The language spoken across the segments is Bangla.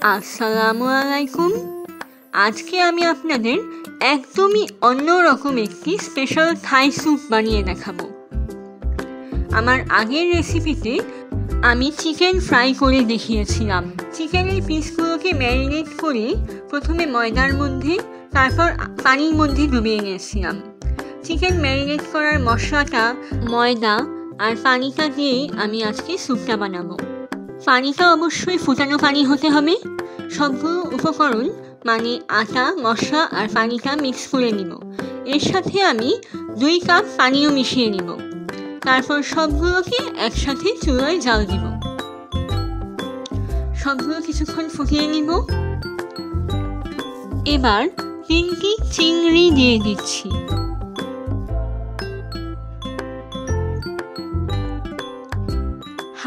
আসসালামু আলাইকুম আজকে আমি আপনাদের একদমই অন্যরকম একটি স্পেশাল থাই স্যুপ বানিয়ে দেখাবো। আমার আগের রেসিপিতে আমি চিকেন ফ্রাই করে দেখিয়েছিলাম। চিকেনের পিসগুলোকে ম্যারিনেট করে প্রথমে ময়দার মধ্যে, তারপর পানির মধ্যে ডুবিয়ে নিয়েছিলাম। চিকেন ম্যারিনেট করার মশলাটা ময়দা আর পানিটা দিয়েই আমি আজকে স্যুপটা বানাবো। পানিটা অবশ্যই ফুটানো পানি হতে হবে। সবগুলো উপকরণ মানে আটা, মশলা আর পানিটা মিক্স করে নিব। এর সাথে আমি দুই কাপ পানিও মিশিয়ে নিব। তারপর সবগুলোকে একসাথে চুলোয় জাল দিব। সবগুলো কিছুক্ষণ ফুটিয়ে নিব। এবার তিনটি চিংড়ি দিয়ে দিচ্ছি।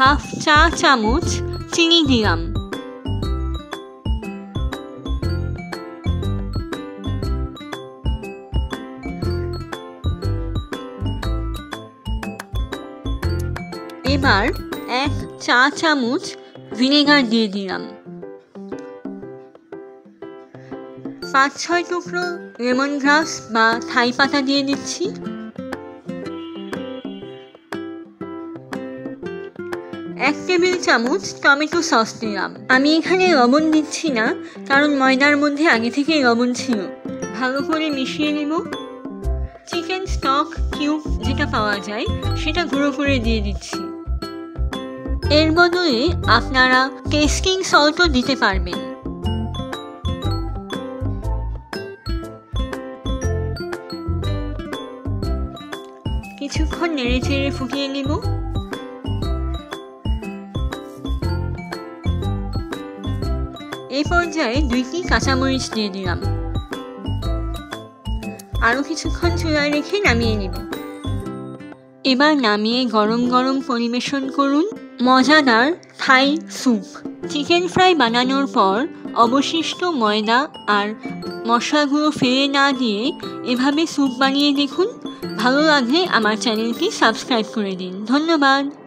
হাফ চা চামচ চিনি দিলাম। এবার এক চা চামচ ভিনেগার দিয়ে দিলাম। পাঁচ ছয় টুকরো লেমন গ্রাস বা থাই পাতা দিয়ে দিচ্ছি। এক টেবিল চামচ টমেটো সস দিলাম আমি এখানে লবণ দিচ্ছি না, কারণ ময়দার মধ্যে আগে থেকে লবণ ছিল। ভালো করে মিশিয়ে নেব। চিকেন স্টক কিউব যেটা পাওয়া যায়, সেটা গুঁড়ো করে দিয়ে দিচ্ছি। এর বদলে আপনারা টেস্টিং সল্টও দিতে পারবেন। কিছুক্ষণ নেড়ে চেড়ে ফুটিয়ে নেব। এই পর্যায়ে দুইটি কাঁচামরিচ দিয়ে দিলাম। আরও কিছুক্ষণ চুলায় রেখে নামিয়ে নেব। এবার নামিয়ে গরম গরম পরিবেশন করুন মজাদার থাই স্যুপ। চিকেন ফ্রাই বানানোর পর অবশিষ্ট ময়দা আর মশলাগুলো ফেলে না দিয়ে এভাবে স্যুপ বানিয়ে দেখুন। ভালো লাগলে আমার চ্যানেলটি সাবস্ক্রাইব করে দিন। ধন্যবাদ।